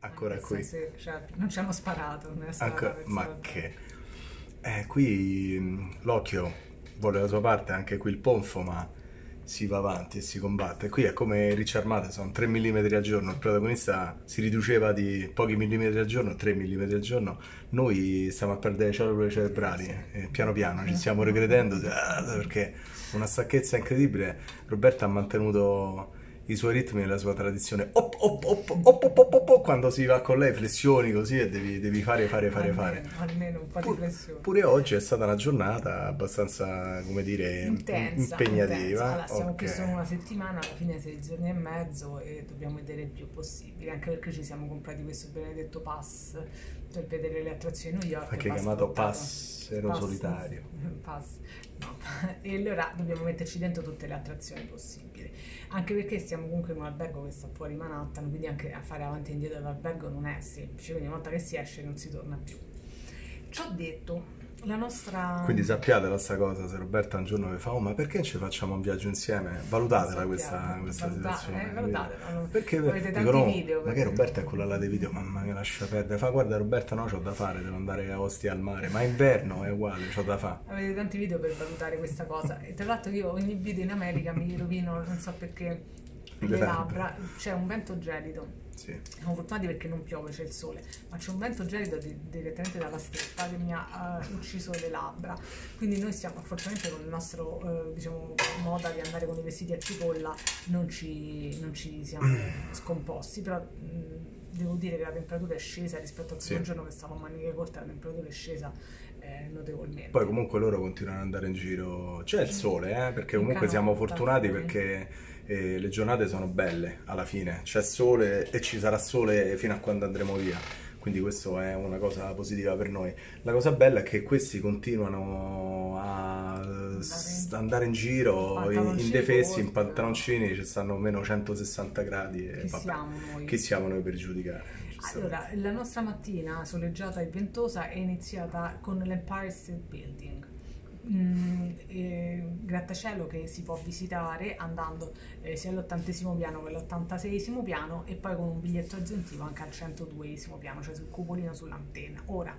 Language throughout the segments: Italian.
ancora Nel qui. senso, cioè, non ci hanno sparato, non è stata Ancora- pensata ma che... Eh, qui mh, l'occhio vuole la sua parte, anche qui il ponfo, ma si va avanti e si combatte. Qui è come Richard Matheson, 3 mm al giorno, il protagonista si riduceva di pochi millimetri al giorno, 3 mm al giorno, noi stiamo a perdere cellule cerebrali, eh, piano piano ci stiamo regredendo, ah, perché una stanchezza incredibile. Roberta ha mantenuto i suoi ritmi e la sua tradizione. Op, op, op, quando si va con lei, flessioni così e devi, devi fare, fare, fare, fare. Almeno, almeno un po' di flessione. Pure oggi è stata una giornata abbastanza, come dire, intensa, impegnativa. intensa. Allora, siamo qui solo una settimana, alla fine sei giorni e mezzo e dobbiamo vedere il più possibile, anche perché ci siamo comprati questo benedetto pass per vedere le attrazioni New York. Anche chiamato passero Pass- solitario. Pass. No. E allora dobbiamo metterci dentro tutte le attrazioni possibili, anche perché stiamo comunque in un albergo che sta fuori Manhattan, quindi anche a fare avanti e indietro dall'albergo non è semplice, quindi una volta che si esce non si torna più. Ci ho detto, la nostra... Quindi sappiatela sta cosa, se Roberta un giorno vi fa, oh ma perché ci facciamo un viaggio insieme? Valutatela questa, questa valuta- situazione. eh, valutatela. Perché Avete tanti dicono, video, ma che Roberta è quella là dei video, mamma che lascia perdere. Fa guarda Roberta no, c'ho da fare, devo andare a Ostia al mare, ma inverno è uguale, c'ho da fare. Avete tanti video per valutare questa cosa. E tra l'altro io ogni video in America mi rovino, non so perché, Le le labbra. C'è un vento gelido. Sì. Siamo fortunati perché non piove, c'è il sole, ma c'è un vento gelido di- direttamente dalla steppa che mi ha eh, ucciso le labbra. Quindi noi stiamo, fortunatamente con il nostro eh, diciamo, moda di andare con i vestiti a cipolla non ci, non ci siamo scomposti, però mh, devo dire che la temperatura è scesa rispetto al primo Sì. giorno che stavo a maniche corte, la temperatura è scesa eh, notevolmente. Poi comunque loro continuano ad andare in giro. C'è il sole, eh, perché comunque siamo fortunati perché eh, le giornate sono belle alla fine. C'è sole e ci sarà sole fino a quando andremo via. Quindi questo è una cosa positiva per noi. La cosa bella è che questi continuano a andare in giro indefessi, in pantaloncini, ci stanno meno 160 gradi e Chi vabbè, siamo noi? chi siamo noi per giudicare? Allora, la nostra mattina soleggiata e ventosa è iniziata con l'Empire State Building. Mm, eh, grattacielo che si può visitare andando eh, sia all'ottantesimo piano che all'ottantaseiesimo piano e poi con un biglietto aggiuntivo anche al 102esimo piano, cioè sul cupolino sull'antenna. Ora,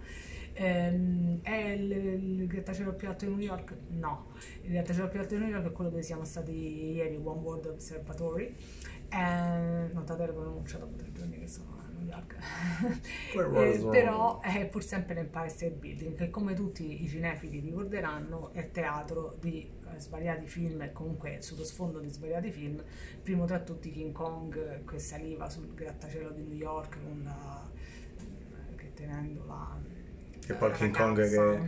ehm, è il, il grattacielo più alto di New York? No, il grattacielo più alto di New York è quello dove siamo stati ieri, One World Observatory. Eh, notate la pronuncia dopo tre giorni che sono New York. Eh, però è pur sempre l'Empire State Building, che come tutti i cinefili ricorderanno è teatro di eh, svariati film e comunque sullo sfondo di svariati film. Primo tra tutti King Kong eh, che saliva sul grattacielo di New York con la, che tenendo la Che poi King Kong che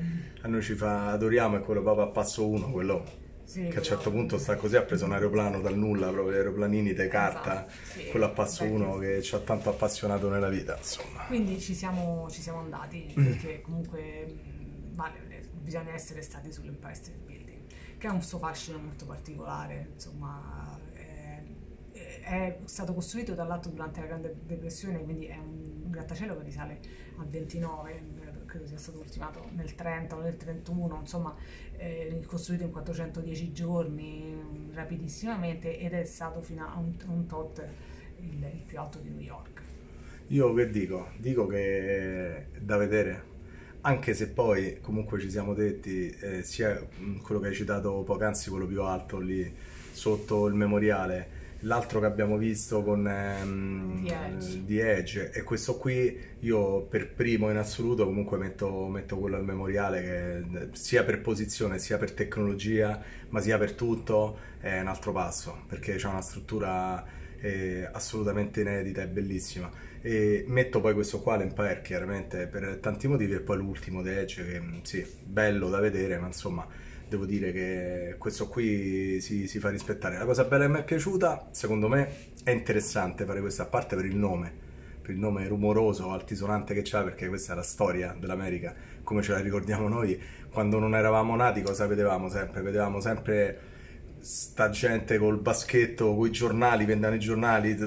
a noi ci fa adoriamo è quello proprio a passo uno, quello Sì, che a un certo punto sta così, ha preso un aeroplano dal nulla, proprio gli aeroplanini di carta, Esatto, sì, quello a passo uno che ci ha tanto appassionato nella vita, insomma. Quindi ci siamo, ci siamo andati Mm. perché comunque mh, vale, bisogna essere stati sull'Empire State Building, che ha un suo fascino molto particolare, insomma è, è stato costruito dall'alto durante la Grande Depressione, quindi è un grattacielo che risale al 29, credo sia stato ultimato nel 30 o nel 31, insomma eh, costruito in 410 giorni, mh, rapidissimamente ed è stato fino a un, un tot il, il più alto di New York. Io che dico? Dico che è da vedere, anche se poi comunque ci siamo detti, eh, sia mh, quello che hai citato poc'anzi, quello più alto lì sotto il memoriale, l'altro che abbiamo visto con ehm, The Edge. The Edge, e questo qui io per primo in assoluto comunque metto, metto quello al memoriale che eh, sia per posizione sia per tecnologia ma sia per tutto è un altro passo perché c'è una struttura eh, assolutamente inedita e bellissima e metto poi questo qua l'Empire chiaramente per tanti motivi e poi l'ultimo The Edge che mh, sì, bello da vedere ma insomma devo dire che questo qui si, si fa rispettare. La cosa bella che mi è piaciuta, secondo me, è interessante fare questo, a parte per il nome, per il nome rumoroso, altisonante che c'ha, perché questa è la storia dell'America, come ce la ricordiamo noi, quando non eravamo nati cosa vedevamo sempre? Vedevamo sempre sta gente col baschetto, con i giornali, vendevano i giornali,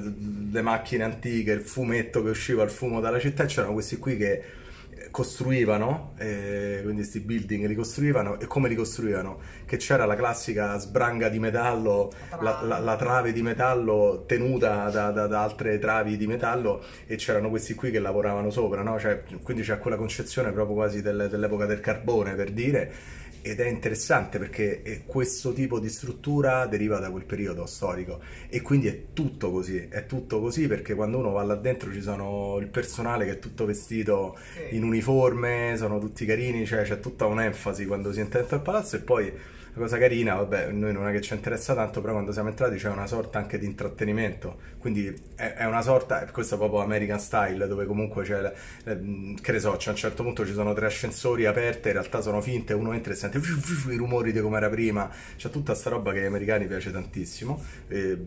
le macchine antiche, il fumetto che usciva, il fumo dalla città, e c'erano questi qui che costruivano, eh, quindi questi building li costruivano e come li costruivano? Che c'era la classica sbranga di metallo, la, la, la trave di metallo tenuta da, da, da, altre travi di metallo e c'erano questi qui che lavoravano sopra, no? cioè, quindi c'è quella concezione proprio quasi del, dell'epoca del carbone per dire ed è interessante perché eh, questo tipo di struttura deriva da quel periodo storico. E quindi è tutto così, è tutto così perché quando uno va là dentro ci sono il personale che è tutto vestito in uniforme, sono tutti carini, cioè c'è tutta un'enfasi quando si entra dentro al palazzo e poi la cosa carina, vabbè, noi non è che ci interessa tanto, però quando siamo entrati c'è una sorta anche di intrattenimento, quindi è, è una sorta, questo è proprio American Style, dove comunque c'è, che ne so, c'è a un certo punto ci sono tre ascensori aperte, in realtà sono finte, uno entra e sente i rumori di come era prima, c'è tutta sta roba che agli americani piace tantissimo, e,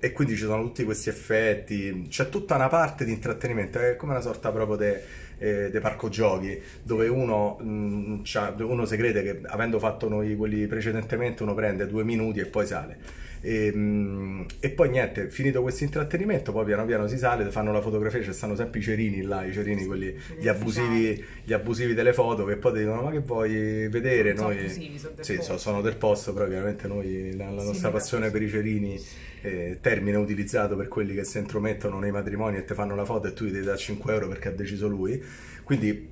e quindi ci sono tutti questi effetti, c'è tutta una parte di intrattenimento, è come una sorta proprio di eh, dei parco giochi dove uno, mh, uno si crede che avendo fatto noi quelli precedentemente uno prende due minuti e poi sale. E, mh, e, poi niente, finito questo intrattenimento, poi piano piano si sale, fanno la fotografia, ci stanno sempre i cerini là, i cerini, quelli, gli abusivi, gli abusivi delle foto che poi ti dicono ma che vuoi vedere? Sono noi, abusivi, sono del sì, posto. sono del posto, però chiaramente noi la, la Sì, nostra mi passione per i cerini, eh, termine utilizzato per quelli che si intromettono nei matrimoni e ti fanno la foto e tu gli devi dare 5 euro perché ha deciso lui. Quindi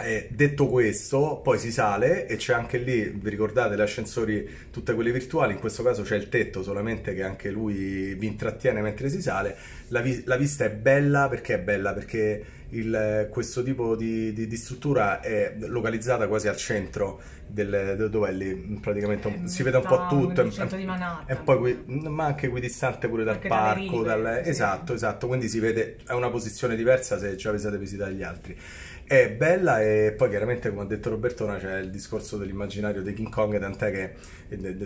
eh, detto questo, poi si sale e c'è anche lì, vi ricordate, gli ascensori, tutte quelle virtuali, in questo caso c'è il tetto solamente che anche lui vi intrattiene mentre si sale. La, vi- la vista è bella perché è bella? Perché il- questo tipo di, di- di struttura è localizzata quasi al centro del, de- dove è lì, praticamente un- si vede un po' tutto. nel centro di Manhattan. E poi qui- ma anche equidistante pure dal Anche parco, rive, dal- sì. esatto, esatto, quindi si vede, è una posizione diversa se ci avete visitato gli altri. È bella e poi chiaramente come ha detto Robertona c'è il discorso dell'immaginario dei King Kong, tant'è che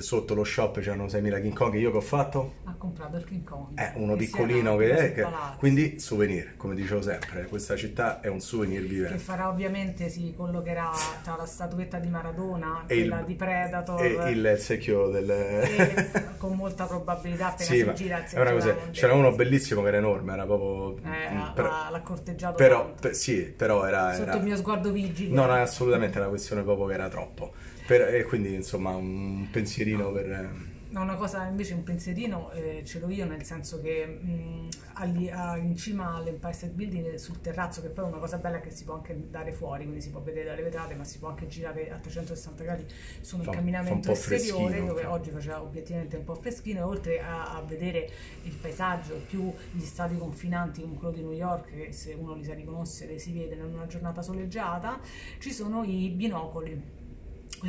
sotto lo shop c'erano 6.000 King Kong, io che ho fatto? Ha comprato il King Kong. È uno che piccolino che è, che- quindi souvenir, come dicevo sempre, questa città è un souvenir che vivente. farà ovviamente si collocherà tra la statuetta di Maradona E quella il- di Predator E il secchio del... e con molta probabilità appena Sì, si gira il una cosa, c'era uno bellissimo che era enorme, era proprio... Eh, mm, però, l'ha, corteggiato però- per- sì, però era... sotto era- il mio sguardo vigile No, no, assolutamente è una questione proprio che era troppo. Per- e quindi, insomma, un pensierino per... No, una cosa invece, un pensierino eh, ce l'ho io, nel senso che mh, alli- a- in cima all'Empire State Building, sul terrazzo, che poi è una cosa bella che si può anche dare fuori, quindi si può vedere dalle vetrate, ma si può anche girare a 360 gradi su un Fa- fa un camminamento esteriore, dove fa. oggi faceva obiettivamente un po' freschino, e oltre a, a vedere il paesaggio, più gli stati confinanti come quello di New York, che se uno li sa riconoscere si vede in una giornata soleggiata, ci sono i binocoli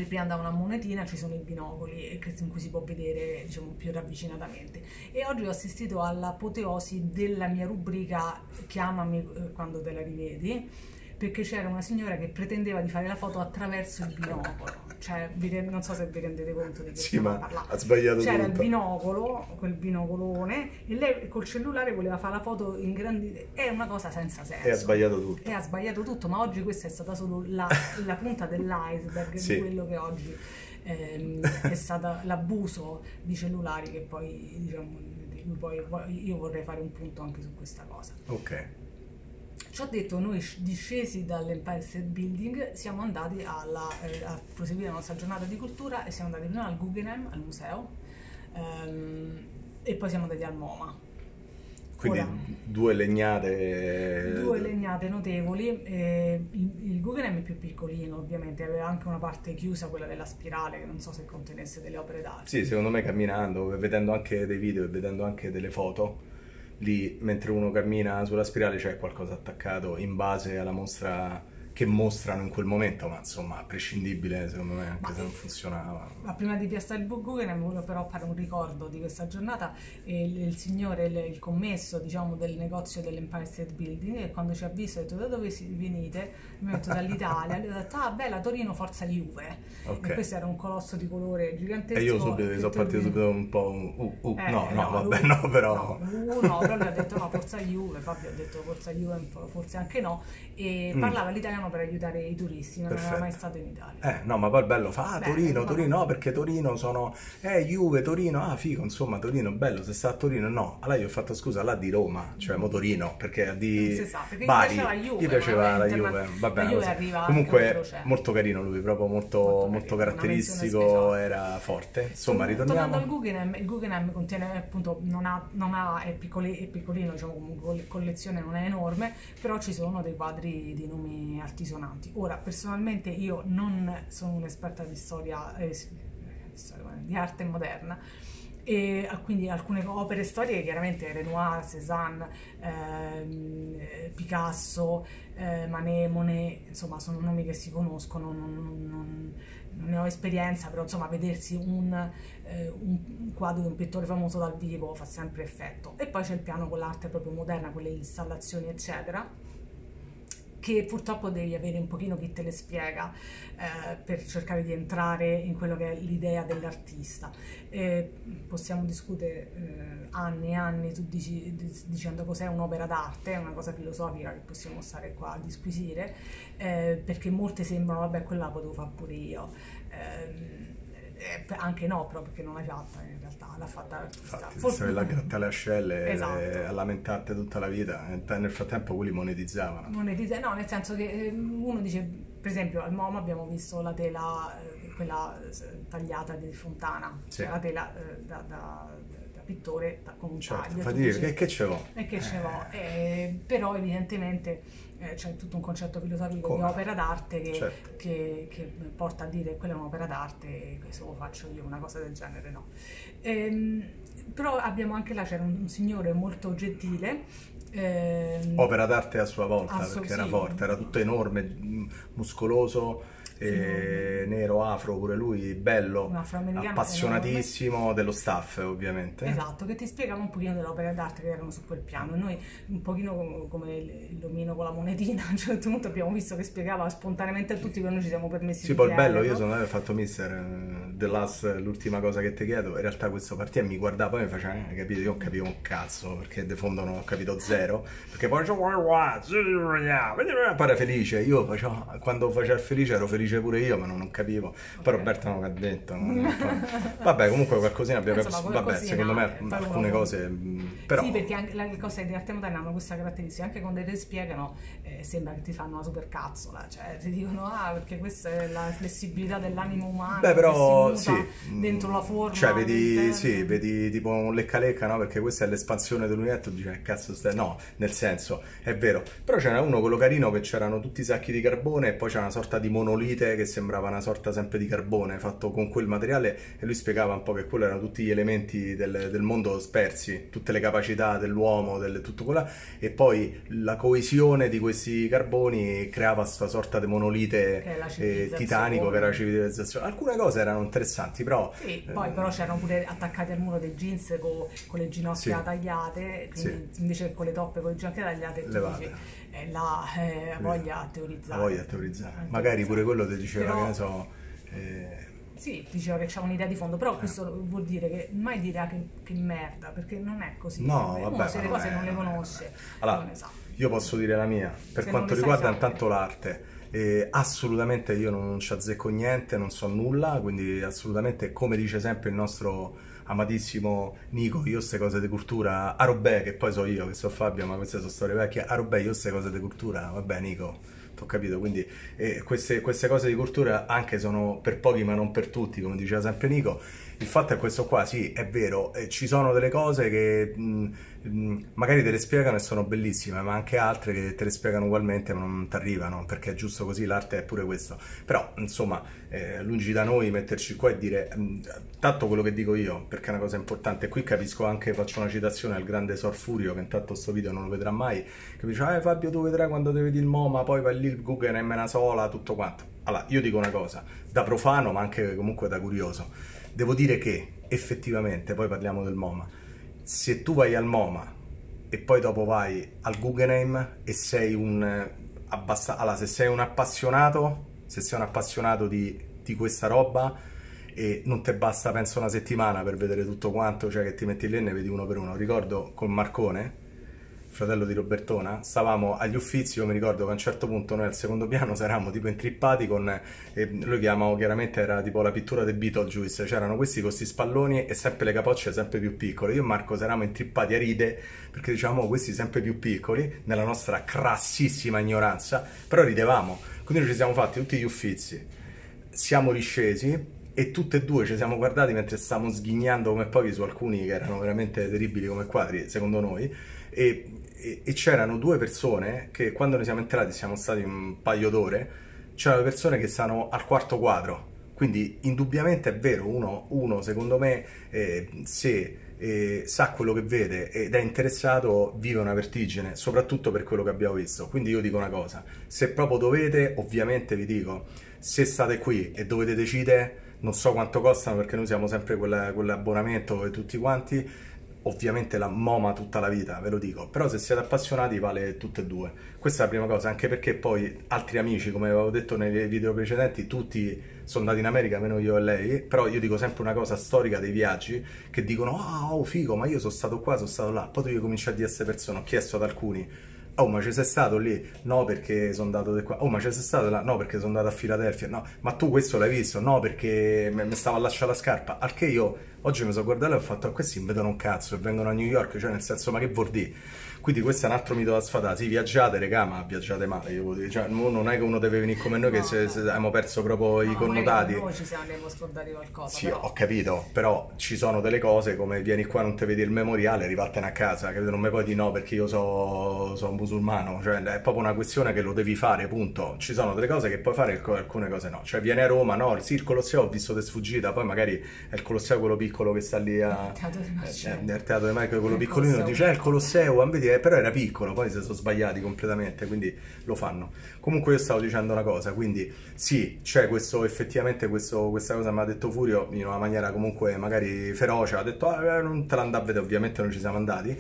prima da una monetina ci sono i binocoli e che- in cui si può vedere diciamo più ravvicinatamente. E oggi ho assistito all'apoteosi della mia rubrica chiamami eh, quando te la rivedi perché c'era una signora che pretendeva di fare la foto attraverso il binocolo cioè non so se vi rendete conto di che Sì, ma ha sbagliato c'era il tutto. binocolo, quel binocolone, e lei col cellulare voleva fare la foto in grandi... È una cosa senza senso. E ha sbagliato tutto. E ha sbagliato tutto, ma oggi questa è stata solo la, la punta dell'iceberg Sì. di quello che oggi ehm, è stato l'abuso di cellulari che poi, diciamo, poi io vorrei fare un punto anche su questa cosa. Ok. Ci ho detto, noi sc- discesi dall'Empire State Building siamo andati alla, eh, a proseguire la nostra giornata di cultura e siamo andati prima al Guggenheim, al museo, ehm, e poi siamo andati al MoMA. Quindi Ora, due legnate... due legnate notevoli, eh, il, il Guggenheim è più piccolino ovviamente, aveva anche una parte chiusa, quella della spirale, che non so se contenesse delle opere d'arte. Sì, secondo me camminando, vedendo anche dei video e vedendo anche delle foto, lì mentre uno cammina sulla spirale c'è qualcosa attaccato in base alla mostra che mostrano in quel momento, ma insomma, prescindibile secondo me, anche Ma- se non funzionava. Ma prima di piazzare il Guggenheim volevo però fare un ricordo di questa giornata il, il signore, il, il commesso diciamo del negozio dell'Empire State Building e quando ci ha visto ha detto da dove venite? Mi ha detto dall'Italia, lui ha detto ah bella Torino forza Juve Ok. e questo era un colosso di colore gigantesco E io subito che sono partito subito un po'... Uh, uh, Eh, no, no, vabbè, lui- no, però... no, uh, no, però lui ha detto no, forza Juve, Fabio ha detto forza Juve, forse anche no, e Mm. parlava l'italiano piano per aiutare i turisti, non Perfetto. era mai stato in Italia. Eh, no, ma poi il bello fa, ah, Beh, Torino, ma- Torino, no, perché Torino sono, eh, Juve, Torino, ah, figo, insomma, Torino, bello, se sta a Torino, no. Allora io ho fatto scusa, là di Roma, cioè mo Torino, perché di Non si sa, perché gli Bari, piaceva la Juve, gli piaceva la Juve, va bene, Comunque, molto carino lui, proprio molto, Molto molto caratteristico, era forte. Insomma, Tornando ritorniamo. al Guggenheim, il Guggenheim contiene appunto, non ha, non ha è, piccoli- è piccolino, diciamo, collezione non è enorme, però ci sono dei quadri di nomi altisonanti. Ora, personalmente io non sono un'esperta di storia, eh, di arte moderna, e ah, quindi alcune opere storiche chiaramente Renoir, Cézanne, eh, Picasso, eh, Manet, insomma sono nomi che si conoscono, non, non- non- ne ho esperienza, però insomma vedersi un, eh, un quadro di un pittore famoso dal vivo fa sempre effetto. E poi c'è il piano con l'arte proprio moderna, con le installazioni eccetera, che purtroppo devi avere un pochino chi te le spiega eh, per cercare di entrare in quello che è l'idea dell'artista. Eh, possiamo discutere eh, anni e anni, tu dici, di- dicendo cos'è un'opera d'arte, è una cosa filosofica che possiamo stare qua a disquisire, eh, perché molte sembrano, vabbè, quella la potevo fare pure io. Eh, anche no, però perché non l'hai fatta in realtà, l'ha fatta l'artista. Infatti, Forse- se la gratta le ascelle Esatto. e a lamentate tutta la vita, e nel frattempo quelli monetizzavano. monetizza- no, nel senso che eh, uno dice, per esempio, al MoMA abbiamo visto la tela, eh, quella eh, tagliata di Fontana, Sì. cioè la tela eh, da, da- pittore da- con un Certo, taglio. fa dire, dici, che, che ce l'ho? e che ce l'ho, Eh, però evidentemente eh, c'è tutto un concetto filosofico Come? di opera d'arte che, Certo. che- che porta a dire quella è un'opera d'arte e questo lo faccio io, una cosa del genere no. Ehm, però abbiamo anche là, c'era un, un signore molto gentile. ehm, Opera d'arte a sua volta, perché era sì. forte, era tutto enorme, muscoloso, eh, nero, afro pure lui, bello, appassionatissimo dello staff ovviamente. Esatto, che ti spiegava un pochino delle opere d'arte che erano su quel piano. E noi, un pochino come, l'omino con la monetina, a un certo punto abbiamo visto che spiegava spontaneamente a tutti, però noi ci siamo permessi Sì, di poi il bello, io sono andato e ho fatto mister, eh, The Last, l'ultima cosa che ti chiedo, in realtà questo partito mi guardava poi mi faceva, eh, capito, io non capivo un cazzo, perché de fondo non ho capito zero, perché poi pare felice, io facevo, quando faceva felice ero felice pure io, ma non, non capivo, poi Ok. Roberto non ha detto, non- vabbè comunque qualcosina abbiamo capito, vabbè qualcosina, secondo me eh, poi alcune cose, però... Sì, perché anche le cose di arte moderna hanno questa caratteristica, anche quando te le spiegano eh, sembra che ti fanno una super cazzola, cioè ti dicono ah perché questa è la flessibilità dell'animo umano Beh, però che sì, dentro la forma. Cioè, vedi, sì, vedi tipo un lecca-lecca, no? Perché questa è l'espansione dell'universo. Dici, "Eh, cazzo, stai... no, nel senso, è vero. Però c'era uno, quello carino, che c'erano tutti i sacchi di carbone e poi c'era una sorta di monolite che sembrava una sorta sempre di carbone fatto con quel materiale. E lui spiegava un po' che quello erano tutti gli elementi del, del mondo spersi, tutte le capacità dell'uomo, del, tutto quello. E poi la coesione di questi carboni creava questa sorta di monolite Che eh, titanico che era la civilizzazione. Alcune cose erano interessanti, però Sì, poi però c'erano pure attaccati al muro dei jeans co- con, le ginocchia Sì. tagliate, quindi invece con le toppe con le ginocchia tagliate, Levate. dici, eh, la eh, voglia a teorizzare. La voglia a teorizzare. Magari pure teorizzare. quello ti diceva, Però- che ne so. eh, Sì, diceva che c'è un'idea di fondo, però questo vuol dire che mai dire ah, che, che merda, perché non è così. No, Uno vabbè, se ma le cose non le non è- conosce, Allora, non ne sa. io posso dire la mia. Per Se quanto riguarda intanto l'arte, eh, assolutamente io non ci azzecco niente, non so nulla, quindi assolutamente, come dice sempre il nostro amatissimo Nico, io queste cose di cultura, a robè, che poi so io, che so Fabio, ma queste sono storie vecchie, a robè, io queste cose di cultura, vabbè Nico, ho capito, quindi eh, queste, queste cose di cultura anche sono per pochi ma non per tutti, come diceva sempre Nico, il fatto è questo qua, sì, è vero, eh, ci sono delle cose che mh, mh, magari te le spiegano e sono bellissime, ma anche altre che te le spiegano ugualmente ma non ti arrivano, perché è giusto così, l'arte è pure questo. Però, insomma, eh, lungi da noi metterci qua e dire mh, tanto quello che dico io, perché è una cosa importante. Qui capisco anche, faccio una citazione al grande Sor Furio, che intanto sto video non lo vedrà mai, che mi dice, eh Fabio tu vedrai quando ti vedi il MoMA, poi vai lì il Guggenheim una sola, tutto quanto. Allora, io dico una cosa, da profano ma anche comunque da curioso. Devo dire che effettivamente, poi parliamo del MoMA, se tu vai al MoMA e poi dopo vai al Guggenheim e sei un eh, abbasta- allora, se sei un appassionato, se sei un appassionato di, di questa roba e non ti basta penso una settimana per vedere tutto quanto, cioè che ti metti lì e ne vedi uno per uno. Ricordo con Marcone fratello di Robertona, stavamo agli uffizi, io mi ricordo che a un certo punto noi al secondo piano eravamo tipo intrippati con, eh, lui chiamavo chiaramente era tipo la pittura del Beetlejuice, c'erano questi con questi spalloni e sempre le capocce sempre più piccole, io e Marco eravamo intrippati a ride perché diciamo questi sempre più piccoli, nella nostra crassissima ignoranza, però ridevamo, quindi ci siamo fatti tutti gli uffizi, siamo riscesi e tutte e due ci siamo guardati mentre stavamo sghignando come pochi su alcuni che erano veramente terribili come quadri, secondo noi, e e, e c'erano due persone che quando noi siamo entrati, siamo stati un paio d'ore, c'erano persone che stanno al quarto quadro. Quindi indubbiamente è vero, uno, uno secondo me eh, se eh, sa quello che vede ed è interessato vive una vertigine, soprattutto per quello che abbiamo visto. Quindi io dico una cosa, se proprio dovete, ovviamente vi dico, se state qui e dovete decidere, non so quanto costano perché noi siamo sempre quell'abbonamento e tutti quanti, ovviamente la MoMA tutta la vita, ve lo dico, però se siete appassionati vale tutte e due. Questa è la prima cosa, anche perché poi altri amici, come avevo detto nei video precedenti, tutti sono andati in America, meno io e lei, però io dico sempre una cosa storica dei viaggi, che dicono, ah, oh figo, ma io sono stato qua, sono stato là, poi io comincio a dire a queste persone, ho chiesto ad alcuni, Oh, ma ci sei stato lì? No, perché sono andato di qua. Oh, ma ci sei stato là? No, perché sono andato a Filadelfia. No, ma tu questo l'hai visto? No, perché mi stava a lasciare la scarpa. Al che io oggi mi sono guardato e ho fatto, questi mi vedono un cazzo e vengono a New York, cioè nel senso, ma che vuol dire? Quindi questo è un altro mito da sfadare. Sì, viaggiate, regà, ma viaggiate male, io vuol dire. Cioè, non è che uno deve venire come noi no, che se, se abbiamo perso proprio no, i connotati. Noi ci siamo scordati qualcosa. Sì, però. ho capito, però ci sono delle cose come vieni qua, non ti vedi il memoriale, rivattene a casa, capito? Non mi puoi dire no perché io sono so musulmano, cioè è proprio una questione che lo devi fare, punto. Ci sono delle cose che puoi fare alcune cose no. Cioè vieni a Roma, no, sì, il Colosseo ho visto di sfuggita, poi magari è il Colosseo quello piccolo che sta lì a... Il teatro di Marcello. Eh, nel teatro di Marcello, quello piccolino, dice, eh, il Colosseo, vedi, però era piccolo poi si sono sbagliati completamente, quindi lo fanno. Comunque io stavo dicendo una cosa, quindi sì, c'è questo, effettivamente questo, questa cosa mi ha detto Furio in una maniera comunque magari feroce, ha detto ah, non te l'andà a vedere, ovviamente non ci siamo andati.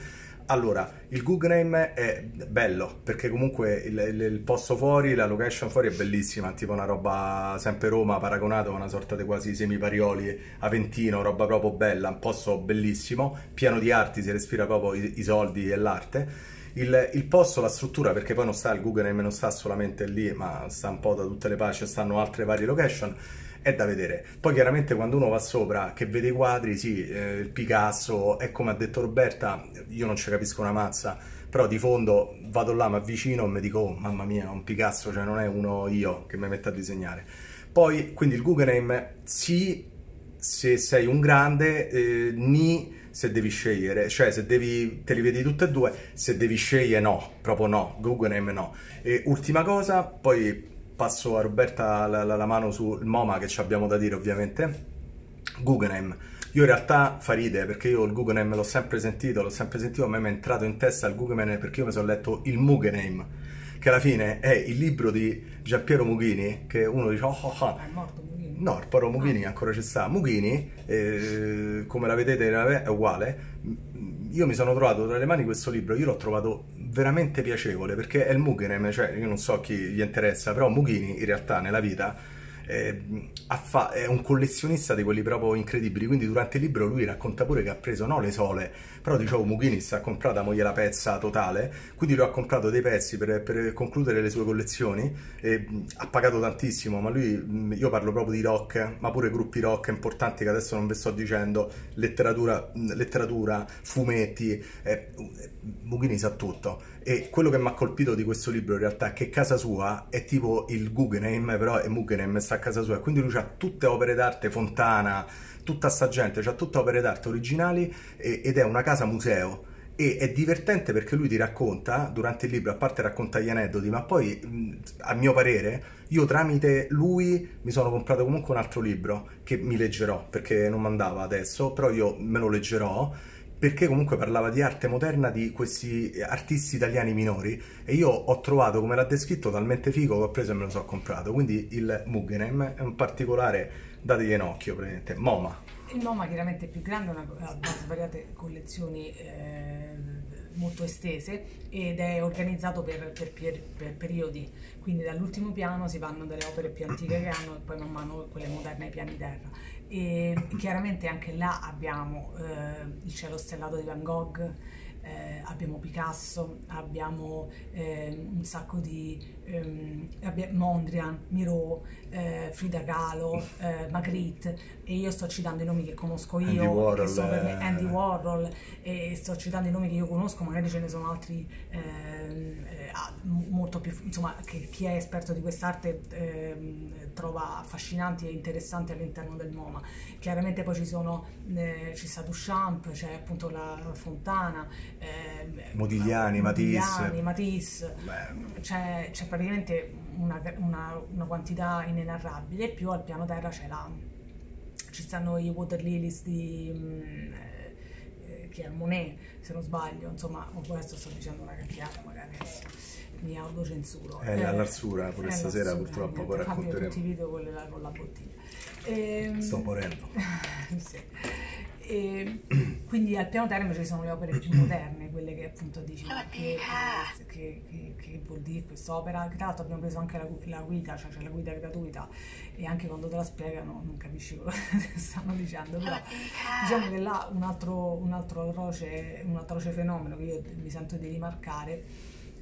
Allora, il Guggenheim è bello perché comunque il, il, il, posto fuori, la location fuori è bellissima, tipo una roba sempre Roma paragonato a una sorta di quasi semiparioli Aventino, roba proprio bella, un posto bellissimo, pieno di arti, si respira proprio i, i soldi e l'arte. Il, il, posto, la struttura, perché poi non sta il Guggenheim, non sta solamente lì, ma sta un po' da tutte le parti, stanno altre varie location, è da vedere. Poi chiaramente quando uno va sopra, che vede i quadri, sì, eh, il Picasso, è come ha detto Roberta, io non ci capisco una mazza, però di fondo vado là, mi avvicino e mi dico, oh, mamma mia, un Picasso, cioè non è uno io che mi metto a disegnare. Poi, quindi il Guggenheim, sì, se sei un grande, eh, ni se devi scegliere, cioè se devi, te li vedi tutte e due, se devi scegliere no, proprio no, Guggenheim no. E ultima cosa, poi passo a Roberta la, la, la mano sul MoMA che ci abbiamo da dire ovviamente, Guggenheim. Io in realtà fa ride perché io il Guggenheim l'ho sempre sentito, l'ho sempre sentito, a me mi è entrato in testa il Guggenheim perché io mi sono letto il Mugenheim, che alla fine è il libro di Giampiero Mughini, che uno dice oh oh oh. È morto No, il poro Mughini ah. ancora ci sta. Mughini, eh, come la vedete è uguale. Io mi sono trovato tra le mani questo libro, io l'ho trovato veramente piacevole perché è il Mughini, cioè io non so chi gli interessa, però Mughini in realtà nella vita eh, è un collezionista di quelli proprio incredibili, quindi durante il libro lui racconta pure che ha preso no le sole, però dicevo Muginis ha comprato a moglie la pezza totale, quindi lui ha comprato dei pezzi per, per concludere le sue collezioni, e, ha pagato tantissimo, ma lui, io parlo proprio di rock, ma pure gruppi rock importanti che adesso non vi sto dicendo, letteratura, letteratura fumetti, eh, Mughini sa tutto. E quello che mi ha colpito di questo libro in realtà è che casa sua è tipo il Guggenheim, però è Guggenheim sta a casa sua, quindi lui ha tutte opere d'arte, Fontana, tutta sta gente, ha tutte opere d'arte originali e, ed è una casa museo. E è divertente perché lui ti racconta durante il libro, a parte racconta gli aneddoti, ma poi a mio parere io tramite lui mi sono comprato comunque un altro libro che mi leggerò perché non mandava adesso, però io me lo leggerò perché comunque parlava di arte moderna di questi artisti italiani minori e io ho trovato, come l'ha descritto, talmente figo che ho preso e me lo so comprato. Quindi il Mugenem è un particolare, dategli un occhio, praticamente. MoMA. Il MoMA chiaramente è più grande, ha svariate collezioni eh, molto estese ed è organizzato per, per, per, periodi, quindi dall'ultimo piano si vanno dalle opere più antiche che hanno e poi man mano quelle moderne ai piani terra e chiaramente anche là abbiamo eh, il cielo stellato di Van Gogh, eh, abbiamo Picasso, abbiamo eh, un sacco di ehm, Mondrian, Miro, eh, Frida Kahlo, eh, Magritte e io sto citando i nomi che conosco io, Andy Warhol, per me eh. Andy Warhol e sto citando i nomi che io conosco, magari ce ne sono altri ehm, eh, molto più, insomma, che chi è esperto di quest'arte ehm, trova affascinanti e interessanti all'interno del MoMA. Chiaramente poi ci sono, eh, ci sta Duchamp, c'è appunto la Fontana, ehm, Modigliani, Matisse. Matisse, c'è, c'è praticamente una, una- una quantità inenarrabile, più al piano terra c'è la, ci stanno i water lilies di mm, eh, che è Monet, se non sbaglio, insomma, o questo sto dicendo una cacchiata, magari adesso mi autocensuro. Eh, all'arsura, pure stasera purtroppo poi Fabio racconteremo. tutti i video con, la- con la bottiglia. Ehm, sto morendo. sì. E quindi al piano terra invece ci sono le opere più moderne, quelle che appunto dici ma che, che, che- che vuol dire quest'opera, che tra l'altro abbiamo preso anche la, la guida, cioè c'è la guida gratuita e anche quando te la spiegano non capisci cosa stanno dicendo, però diciamo che là un altro, un altro atroce, un atroce fenomeno che io mi sento di rimarcare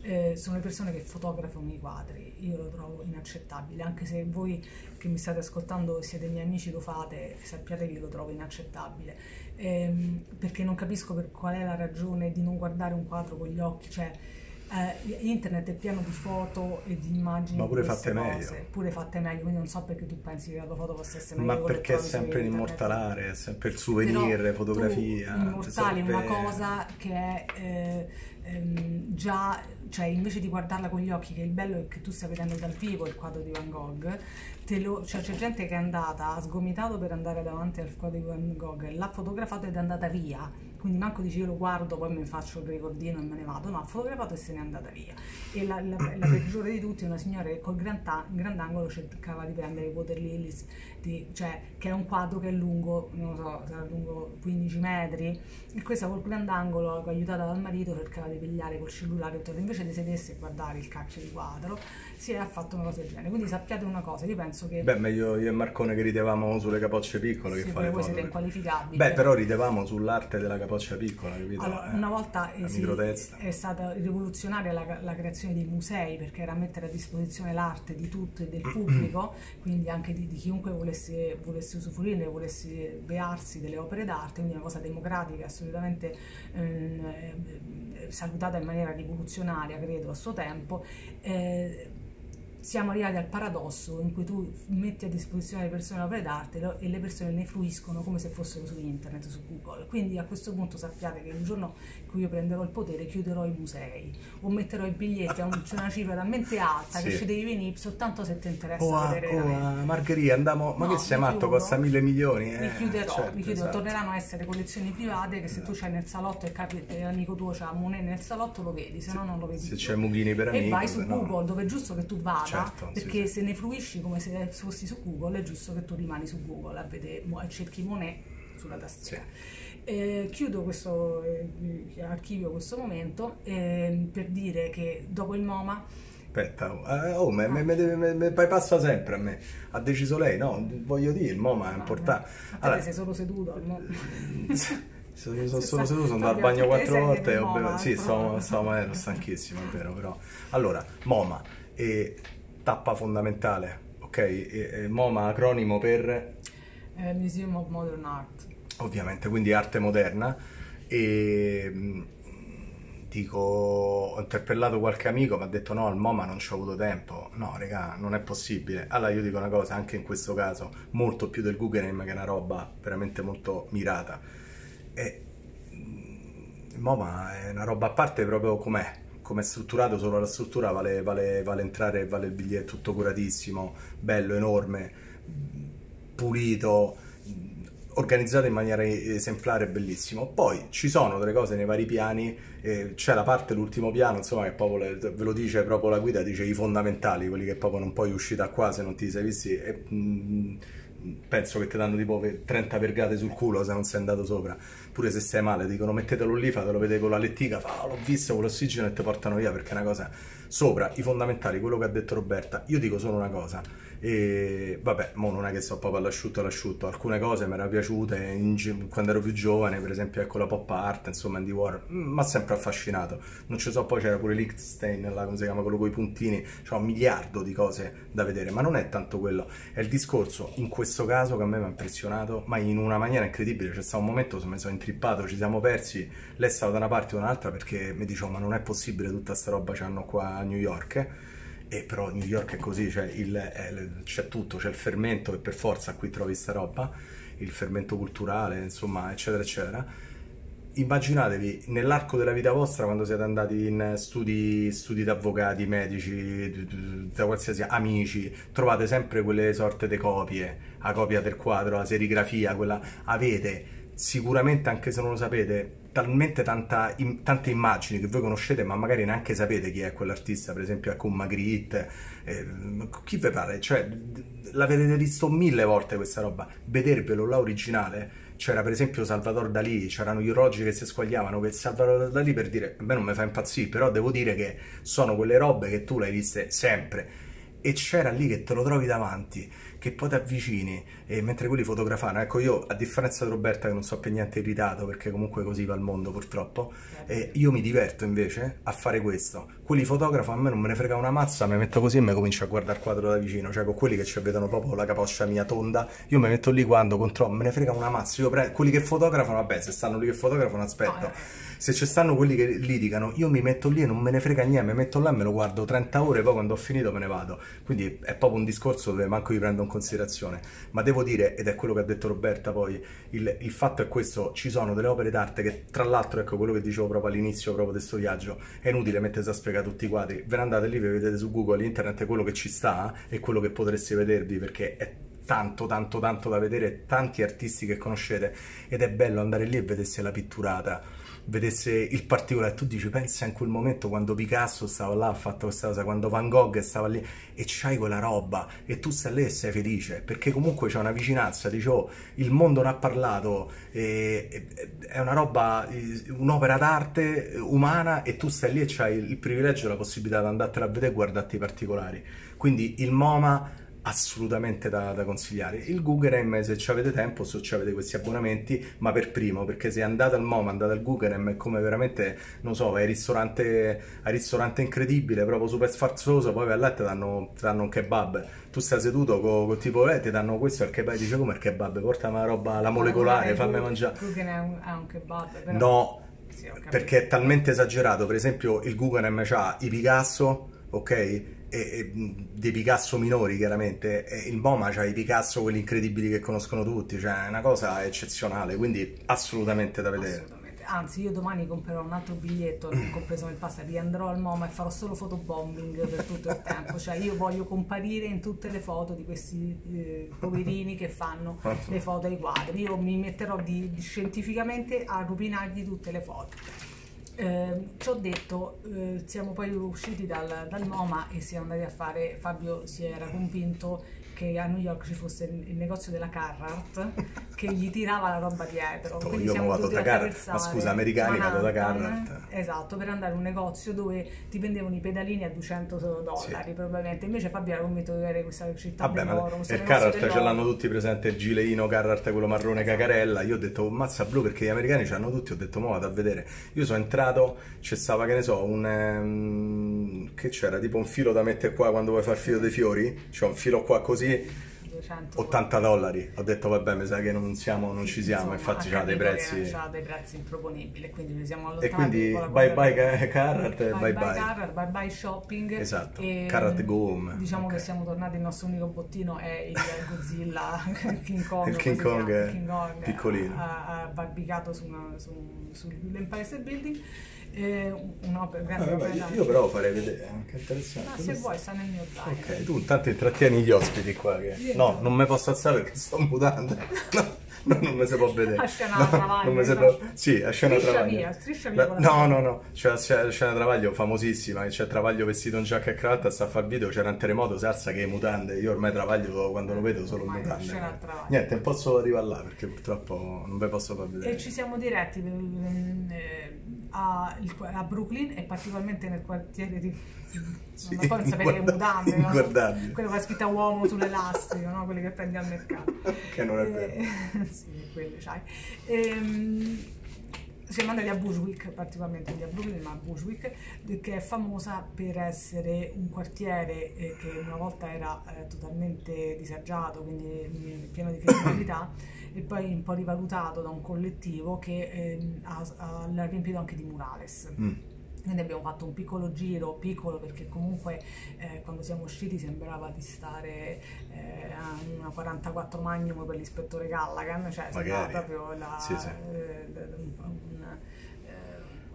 eh, sono le persone che fotografano i quadri. Io lo trovo inaccettabile, anche se voi che mi state ascoltando e siete miei amici lo fate, sappiate che io lo trovo inaccettabile. Ehm, perché non capisco per qual è la ragione di non guardare un quadro con gli occhi, cioè eh, internet è pieno di foto e di immagini Ma pure fatte cose, meglio. pure fatte meglio, quindi non so perché tu pensi che la tua foto possa essere meglio Ma perché è sempre l'immortalare, è sempre il souvenir, Però fotografia. tu immortali ti una serve- cosa che è eh, ehm, già, cioè invece di guardarla con gli occhi, che il bello è che tu stai vedendo dal vivo il quadro di Van Gogh, lo- cioè, c'è gente che è andata, ha sgomitato per andare davanti al di Van Gogh, l'ha fotografato ed è andata via. Quindi manco dici io lo guardo, poi mi faccio il ricordino e me ne vado. No, ha fotografato e se n'è andata via. E la, la- la peggiore di tutti è una signora che col gran ta- grandangolo cercava di prendere water lilies, di- cioè che è un quadro che è lungo, non so, sarà lungo 15 metri, e questa col grandangolo, aiutata dal marito, cercava di pigliare col cellulare, invece di sedersi e guardare il cacchio di quadro, si è fatto una cosa del genere. Quindi sappiate una cosa, io penso che Beh, meglio io e Marcone che ridevamo sulle capocce piccole che sì, fare pure voi siete inqualificabili. Beh, però ridevamo sull'arte della capoccia piccola, capito? Allora, Eh, una volta eh, sì, è stata rivoluzionaria la, la creazione dei musei perché era mettere a disposizione l'arte di tutto e del pubblico, quindi anche di, di chiunque volesse, volesse usufruirne, volesse bearsi delle opere d'arte, quindi una cosa democratica, assolutamente ehm, eh, salutata in maniera rivoluzionaria, credo, a suo tempo. Eh, siamo arrivati al paradosso in cui tu metti a disposizione alle persone opere d'arte e le persone ne fruiscono come se fossero su internet, su Google. Quindi a questo punto sappiate che il giorno cui io prenderò il potere chiuderò i musei o metterò i biglietti a un- una cifra talmente alta che Sì. ci devi venire soltanto se ti interessa Oh, vedere oh, Margherita, andiamo. Ma No, che sei matto? Costa mille milioni. Eh, Mi chiuderò, certo, mi chiuderò. esatto. torneranno a essere collezioni private che se tu c'hai nel salotto e capi che l'amico tuo c'ha Monet nel salotto lo vedi, se no non lo vedi Se c'è Mughini per e amico. vai su no- Google dove è giusto che tu vada Certo, sì, perché sì. se ne fruisci come se fossi su Google è giusto che tu rimani su Google a vedere cerchi Monet sulla tastiera Eh, chiudo questo eh, archivio questo momento eh, per dire che dopo il MoMA Aspetta, oh, eh, oh, me, me bypassa sempre a me. Ha deciso lei, no? Voglio dire, il MoMA è importante. a te Allora, sei solo seduto al mo- sono, sono Se solo seduto, sono andato al bagno quattro volte. ho MoMA, bevuto- Sì, stavo, stavo, ero stanchissimo, è vero, però. Allora, MoMA, e tappa fondamentale, ok? E- e MoMA acronimo per eh, Museum of Modern Art ovviamente, quindi arte moderna e mh, dico, ho interpellato qualche amico, mi ha detto no, al MoMA non ci ho avuto tempo, no regà, non è possibile. Allora io dico una cosa, anche in questo caso, molto più del Guggenheim che è una roba veramente molto mirata. E il MoMA è una roba a parte proprio com'è, come è strutturato, solo la struttura vale, vale, vale entrare, vale il biglietto, tutto curatissimo, bello, enorme, pulito, organizzato in maniera esemplare, bellissimo. Poi ci sono delle cose nei vari piani, eh, c'è la parte, l'ultimo piano, insomma, che proprio le- ve lo dice proprio la guida, dice i fondamentali, quelli che proprio non puoi uscire da qua se non ti sei visti. E, mm, penso che ti danno tipo ve- 30 vergate sul culo se non sei andato sopra. pure se stai male, dicono mettetelo lì, fatelo vedere con la lettica, fa, "Ah, l'ho visto con l'ossigeno e ti portano via perché è una cosa sopra, i fondamentali, quello che ha detto Roberta, io dico solo una cosa, e vabbè, mo non è che so proprio all'asciutto all'asciutto, alcune cose mi erano piaciute in quando ero più giovane, per esempio ecco la pop art, insomma Andy Warhol, mi ha sempre affascinato, non ci so, poi c'era pure Liechtenstein, là, come si chiama, quello con i puntini, c'è un miliardo di cose da vedere, ma non è tanto quello, è il discorso in questo caso che a me mi ha impressionato, ma in una maniera incredibile, c'è stato un momento che mi sono intrippato, ci siamo persi, lei stava da una parte o da un'altra perché mi dicevo ma non è possibile tutta sta roba ce l'hanno qua a New York, eh?" E però New York è così, cioè il- c'è tutto, c'è il fermento e per forza qui trovi sta roba, il fermento culturale, insomma, eccetera, eccetera. Immaginatevi nell'arco della vita vostra quando siete andati in studi, studi da avvocati, medici, da qualsiasi amici, trovate sempre quelle sorte di copie, la copia del quadro, la serigrafia, quella avete sicuramente anche se non lo sapete talmente tanta, im- tante immagini che voi conoscete ma magari neanche sapete chi è quell'artista, per esempio ecco Magritte, eh, chi vi pare? Cioè, l'avete visto mille volte questa roba, vedervelo là originale. C'era per esempio Salvador Dalì, c'erano gli orologi che si squagliavano, che Salvador Dalì per dire, a me non mi fa impazzire, però devo dire che sono quelle robe che tu le hai viste sempre. E c'era lì che te lo trovi davanti, che poi ti avvicini e mentre quelli fotografavano, ecco io a differenza di Roberta che non so per niente irritato perché comunque così va il mondo purtroppo, e io mi diverto invece a fare questo. Quelli fotografano, a me non me ne frega una mazza, mi metto così e mi comincio a guardare il quadro da vicino, cioè con quelli che ci vedono proprio la capoccia mia tonda, io mi metto lì quando controllo, me ne frega una mazza, io pre- quelli che fotografano, vabbè, se stanno lì che fotografano, aspetto. No, eh. Se ci stanno quelli che litigano, io mi metto lì e non me ne frega niente, mi metto là e me lo guardo 30 ore, poi quando ho finito me ne vado. Quindi è proprio un discorso dove manco vi prendo in considerazione. Ma devo dire, ed è quello che ha detto Roberta poi, il, il fatto è questo, ci sono delle opere d'arte che tra l'altro, ecco quello che dicevo proprio all'inizio proprio di questo viaggio, è inutile mettersi a spiegare tutti i quadri, ve ne andate lì, vi vedete su Google, internet quello che ci sta e quello che potreste vedervi perché è tanto tanto tanto da vedere, tanti artisti che conoscete ed è bello andare lì e vedersi la pitturata, vedesse il particolare, tu dici pensa in quel momento quando Picasso stava là, ha fatto questa cosa, quando Van Gogh stava lì e c'hai quella roba e tu stai lì e sei felice perché comunque c'è una vicinanza, dici oh, il mondo ne ha parlato, e- e- è una roba, un'opera d'arte umana e tu stai lì e c'hai il privilegio e la possibilità di andartela a vedere e guardarti i particolari. Quindi il MoMA assolutamente da, da consigliare. Il Guggenheim se ci avete tempo, se ci avete questi abbonamenti, ma per primo, perché se andate al MoMA, andate al Guggenheim è come veramente, non so, è il ristorante, al ristorante incredibile, proprio super sfarzoso, poi vai là e ti danno, un kebab. Tu stai seduto con, con tipo, eh, ti danno questo al kebab, dice come il kebab, portami la roba, la molecolare, fammi mangiare. Guggen è un, è un kebab, però... No, Sì, perché è talmente esagerato. Per esempio, il Guggenheim ha i Picasso, ok? E, e, dei Picasso minori, chiaramente. E il MoMA c'ha i Picasso, quelli incredibili che conoscono tutti. Cioè, è una cosa eccezionale. Quindi, assolutamente da vedere. Assolutamente. Anzi, io domani comprerò un altro biglietto, compreso nel pass, riandrò al MoMA e farò solo fotobombing per tutto il tempo. Cioè, io voglio comparire in tutte le foto di questi eh, poverini che fanno le foto ai quadri. Io mi metterò di, di- scientificamente a rovinargli tutte le foto. Eh, ci ho detto, eh, siamo poi usciti dal, dal MoMA e siamo andati a fare, Fabio si era convinto che a New York ci fosse il, il negozio della Carhartt che gli tirava la roba dietro. Oh, Quindi io vado da Carhartt. attraversare Ma scusa, americani vado da Carhartt. Esatto, per andare in un negozio dove ti vendevano i pedalini a 200 dollari Sì. probabilmente. Invece Fabio era convinto di avere questa città Vabbè, ma dell'oro. questo il Carhartt ce l'hanno tutti presente, il gileino Carhartt, quello marrone cacarella. Io ho detto, "Oh, mazza blu, perché gli americani ce l'hanno tutti. Ho detto, mo vado a vedere. Io sono entrato, c'è stava, che ne so, un... ehm, che c'era? Tipo un filo da mettere qua quando vuoi far filo dei fiori? C'è un filo qua così, 200 80 dollari. Ho detto, vabbè, mi sa che non siamo, non ci siamo. Insomma, Infatti ha c'ha dei prezzi... C'ha dei prezzi improponibili, quindi ci siamo E allontanati. quindi con la bye bye Ca- Carhartt e bye bye. Carhartt, bye bye shopping. Esatto, E, Carhartt go home. Diciamo Ok. che siamo tornati, il nostro unico bottino è il Godzilla King Kong. Il King Kong chiama? King Kong, piccolino. Ha, ha barbicato su una- su- sull'Empire State Building. Eh, un'opera, Ah, grande vabbè, io, però farei vedere, anche interessante. Ma se vuoi sta nel mio zaino. Ok, tu intanto intrattieni gli ospiti qua che... No, non mi posso alzare perché sto mutando. No, no, non mi si può vedere. A scena No, Travaglio, non esatto. può- Sì, a scena Striscia Travaglio. via, striscia via la No, no, no, c'è la scena scena Travaglio famosissima, c'è Travaglio vestito in giacca e cravatta, sta a fare video, c'era un terremoto, si alza che è mutande, io ormai Travaglio quando lo vedo solo Ormai mutande. scena Travaglio. Niente, non posso arrivare là perché purtroppo non ve posso far vedere. E ci siamo diretti mm, eh, a, a Brooklyn e particolarmente nel quartiere di... Sì, ma poi sapete inguarda- mutande, no? Quello con la scritta uomo sull'elastico, no? Quelli che prendi al mercato. Che non è vero. Eh, sì, quelle c'hai. Ehm, siamo andati a Bushwick, particolarmente a Brooklyn, ma a Bushwick, che è famosa per essere un quartiere eh, che una volta era eh, totalmente disagiato, quindi pieno di criminalità, e poi un po' rivalutato da un collettivo che ehm, ha- ha- l'ha riempito anche di murales. Mm. Quindi abbiamo fatto un piccolo giro, piccolo perché comunque eh, quando siamo usciti sembrava di stare eh, a una 44 Magnum per l'ispettore Callaghan, cioè sembrava proprio la- Sì, sì. eh, un, un, eh,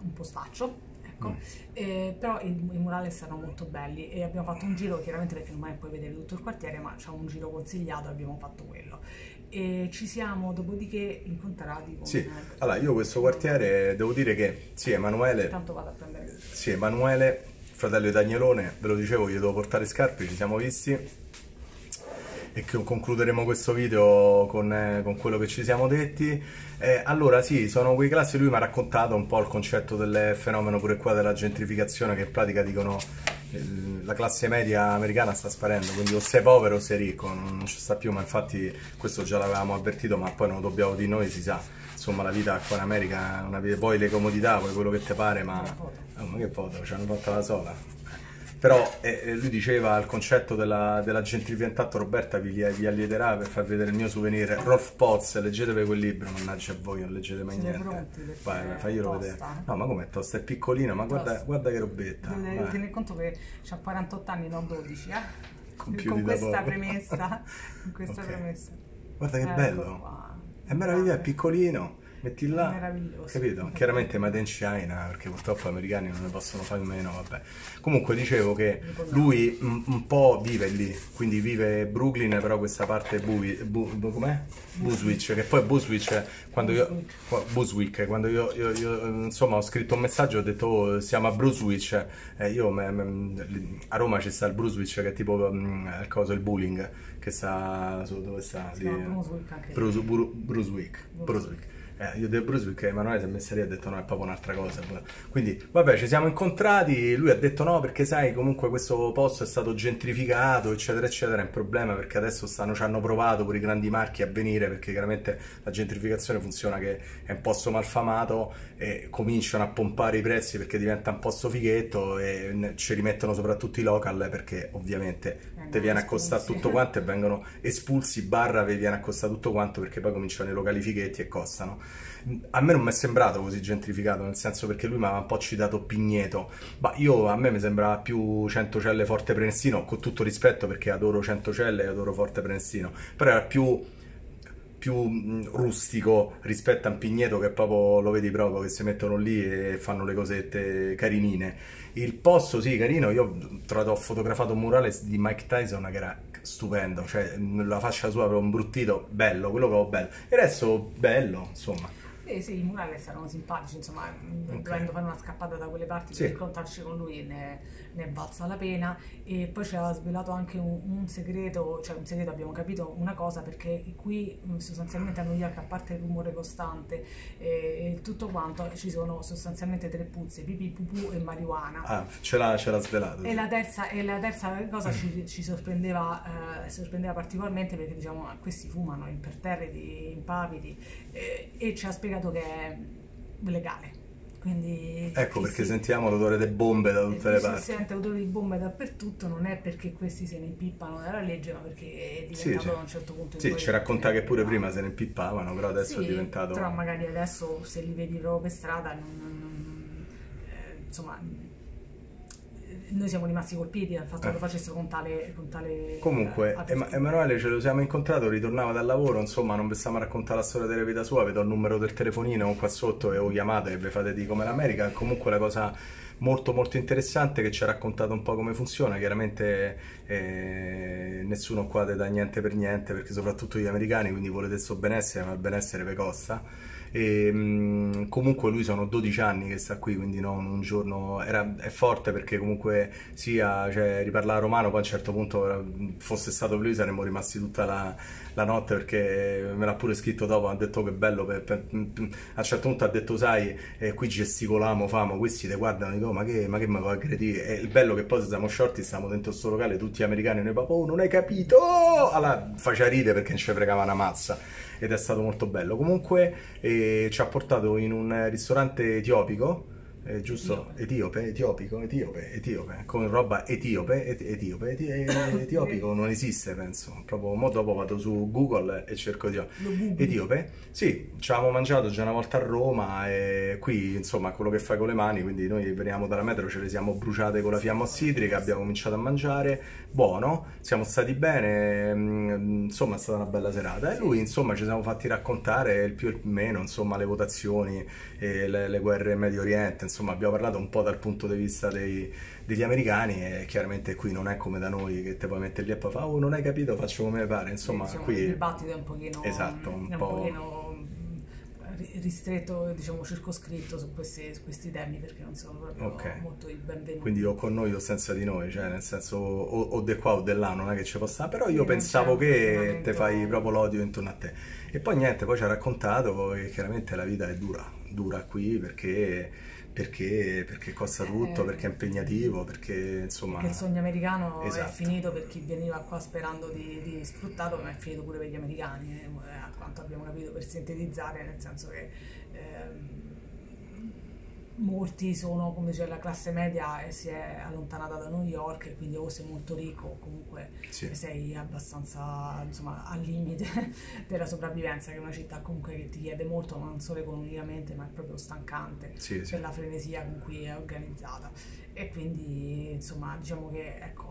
un postaccio. Ecco. Mm. Eh, però i, i murales erano molto belli e abbiamo fatto un giro, chiaramente perché non mai puoi vedere tutto il quartiere, ma c'è un giro consigliato e abbiamo fatto quello. E ci siamo dopodiché incontrati con... Sì, allora io questo quartiere devo dire che sì, Emanuele, Intanto vado a prendere... sì, Emanuele, fratello di Danielone, ve lo dicevo, gli devo portare scarpe, ci siamo visti. E concluderemo questo video con, eh, con quello che ci siamo detti. Eh, allora sì, sono quei classi, lui mi ha raccontato un po' il concetto del fenomeno pure qua della gentrificazione che in pratica dicono la classe media americana sta sparendo, quindi o sei povero o sei ricco, non, ci sta più, ma infatti questo già l'avevamo avvertito, ma poi non lo dobbiamo di noi, si sa. Insomma, la vita qua in America, una vuoi le comodità, vuoi quello che ti pare, ma... Oh, ma che foto, ci hanno fatto la sola. Però eh, eh, lui diceva il concetto della, della gentrificazione, intanto Roberta vi, vi alliederà per far vedere il mio souvenir. Rolf Potts, leggetevi quel libro, mannaggia a voi, non leggete mai niente. pronti? Vai, faglielo tosta, vedere. eh. No, ma com'è tosta? È piccolino, ma guarda, guarda che robetta. Tenere conto che ha 48 anni, non 12, eh? Con più con questa premessa, con questa Ok. premessa. Guarda che Ecco bello. qua. È meraviglioso, è piccolino. Metti là. Capito? Chiaramente made in China, perché purtroppo gli americani non ne possono fare meno, vabbè. Comunque dicevo che lui un, un po' vive lì, quindi vive Brooklyn, però questa parte Buvi, bu, bu- com'è? Buswich, che poi Buswich, quando io, Buswick, quando io, io- io, insomma ho scritto un messaggio, ho detto "Oh, siamo a Brunswick, eh, io me- me- a Roma ci sta il Brunswick che è tipo mm, il coso, il bullying, che sta dove sta? Si Lì, chiama eh. Bruce, io del Brunswick Emanuele si è messa lì e ha detto no, è proprio un'altra cosa. Quindi, vabbè, ci siamo incontrati, lui ha detto no, perché sai, comunque questo posto è stato gentrificato, eccetera, eccetera, è un problema perché adesso stanno, ci hanno provato pure i grandi marchi a venire, perché chiaramente la gentrificazione funziona che è un posto malfamato e cominciano a pompare i prezzi perché diventa un posto fighetto e ci rimettono soprattutto i local perché ovviamente Ti viene a costare espulsi. tutto quanto e vengono espulsi barra vi viene a costare tutto quanto perché poi cominciano i locali fighetti e costano. A me non mi è sembrato così gentrificato, nel senso perché lui mi aveva un po' citato Pigneto, ma io a me mi sembrava più Centocelle Forte Prenestino, con tutto rispetto perché adoro Centocelle e adoro Forte Prenestino, però era più più mh, rustico rispetto a un Pigneto che proprio lo vedi proprio che si mettono lì e fanno le cosette carinine. Il posto sì, carino, io ho trovato- ho fotografato un murale di Mike Tyson che era stupendo, cioè la fascia sua proprio imbruttito, bello, quello che ho bello. Il resto bello, insomma. Eh sì, i murales erano simpatici, insomma, mh, Ok. dovendo fare una scappata da quelle parti Sì. per incontrarci con lui ne, ne valsa la pena e poi ci aveva svelato anche un, un segreto, cioè un segreto abbiamo capito una cosa perché qui mh, sostanzialmente a New York a parte il rumore costante e, e tutto quanto ci sono sostanzialmente tre puzze, pipì, pupù e marijuana. Ah, ce l'ha, ce l'ha svelato. E la terza, e la terza cosa ci, ci sorprendeva, eh, sorprendeva particolarmente perché diciamo "Ah, questi fumano imperterriti, impavidi eh, e ci ha spiegato che è legale. Quindi Ecco perché si- sentiamo l'odore delle bombe da tutte le si parti. sente odore di bombe dappertutto, non è perché questi se ne impippano dalla legge, ma perché è diventato sì. a un certo punto Sì, ci racconta che pure prima se ne impippavano, però adesso Sì, è diventato... Però magari adesso se li vedi proprio per strada, non- non- non- eh, insomma, noi siamo rimasti colpiti dal fatto Eh. che lo facessero con tale... Con tale Comunque, eh. Emanuele ce lo siamo incontrato, ritornava dal lavoro, insomma non vi stiamo a raccontare la storia della vita sua, vi do il numero del telefonino qua sotto e o chiamate e vi fate di come l'America. Comunque la cosa molto molto interessante che ci ha raccontato un po' come funziona. Chiaramente eh, nessuno qua ti dà niente per niente, perché soprattutto gli americani, quindi volete il suo benessere, ma il benessere vi costa. E, mh, comunque lui sono 12 anni che sta qui, quindi non un giorno era, è forte perché comunque sia, cioè, riparlare romano, poi a un certo punto fosse stato lui saremmo rimasti tutta la, la notte perché me l'ha pure scritto dopo, ha detto che bello, per, per, a un certo punto ha detto sai, eh, qui gesticolamo, famo, questi te guardano, dico ma che, ma che mi va a aggredire? E il bello che poi siamo shorti, stiamo dentro questo locale, tutti americani, noi papà, oh non hai capito? Allora faccia ride perché non ci fregava una mazza ed è stato molto bello. Comunque eh, ci ha portato in un ristorante etiopico eh, giusto? Etiope, etiopico, etiope, etiope, con roba etiope, et- etiope, eti- etiopico non esiste penso, proprio mo dopo vado su Google e cerco di etiope, sì, ci avevamo mangiato già una volta a Roma e qui insomma quello che fai con le mani, quindi noi veniamo dalla metro, ce le siamo bruciate con la fiamma ossidrica, abbiamo cominciato a mangiare, buono, siamo stati bene, mm, insomma è stata una bella serata. E lui insomma ci siamo fatti raccontare il più e il meno, insomma le votazioni, le, le guerre in Medio Oriente, insomma insomma abbiamo parlato un po' dal punto di vista dei, degli americani e chiaramente qui non è come da noi che te puoi mettere lì e poi fa oh non hai capito faccio come pare insomma diciamo, qui il dibattito è un pochino esatto un, un po' pochino ristretto, diciamo circoscritto su questi, su questi, temi perché non sono proprio okay. molto il benvenuto. Quindi o con noi o senza di noi, cioè nel senso o, o di qua o di là, non è che ci possa, però io sì, pensavo che te fai proprio l'odio intorno a te. E poi niente, poi ci ha raccontato che chiaramente la vita è dura, dura qui perché perché, perché costa tutto, eh, perché è impegnativo, perché insomma... Perché il sogno americano esatto. è finito per chi veniva qua sperando di, di sfruttarlo, ma è finito pure per gli americani, eh, a quanto abbiamo capito per sintetizzare, nel senso che... Eh, molti sono, come dice la classe media e si è allontanata da New York e quindi o sei molto ricco o comunque sì. sei abbastanza insomma, al limite della sopravvivenza, che è una città comunque che ti chiede molto, non solo economicamente, ma è proprio stancante sì, sì. per la frenesia con cui è organizzata. E quindi insomma diciamo che ecco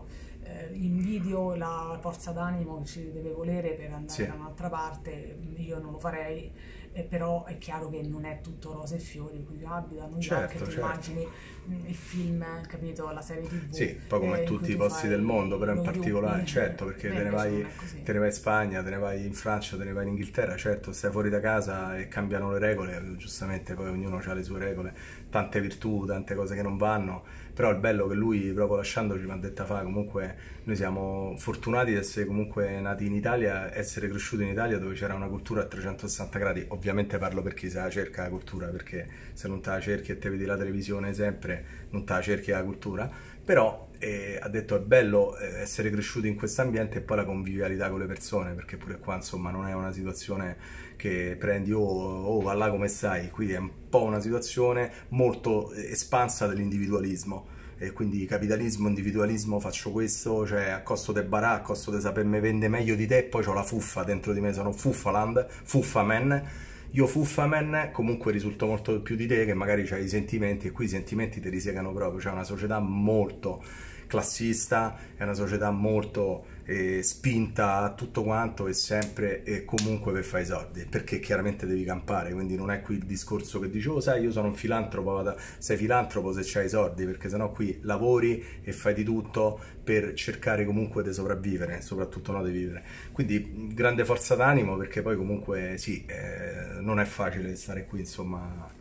eh, invidio la forza d'animo che ci deve volere per andare da un'altra parte, io non lo farei eh, però è chiaro che non è tutto rose e fiori, qui abita York certo, ti certo. immagini mm, il film, capito, la serie tv. Sì, poi come eh, tutti i posti del mondo, però in particolare, yuppie, certo, perché te ne, vai, te ne vai in Spagna, te ne vai in Francia, te ne vai in Inghilterra, certo, stai fuori da casa e cambiano le regole, giustamente poi ognuno ha le sue regole, tante virtù, tante cose che non vanno, però il bello che lui proprio lasciandoci mi ha detto fa, comunque noi siamo fortunati di essere comunque nati in Italia, essere cresciuti in Italia dove c'era una cultura a 360 gradi, ovviamente parlo per chi se la cerca la cultura, perché se non te la cerchi e te vedi la televisione sempre, non te la cerchi la cultura, però eh, ha detto è bello eh, essere cresciuti in questo ambiente e poi la convivialità con le persone, perché pure qua insomma non è una situazione che prendi oh, oh va là come stai, qui è un po' una situazione molto espansa dell'individualismo. E quindi capitalismo, individualismo, faccio questo, cioè a costo di barà, a costo di sapermi vendere meglio di te, poi ho la fuffa dentro di me, sono fuffaland, fuffaman io Fuffaman comunque risulto molto più di te che magari c'hai i sentimenti e qui i sentimenti ti risegano proprio, c'è una società molto classista, è una società molto eh, spinta a tutto quanto e sempre e comunque per fare i soldi, perché chiaramente devi campare, quindi non è qui il discorso che dicevo, oh, sai, io sono un filantropo, vado, sei filantropo se c'hai i soldi, perché sennò qui lavori e fai di tutto per cercare comunque di sopravvivere, soprattutto no di vivere. Quindi grande forza d'animo perché poi comunque sì, eh, non è facile stare qui, insomma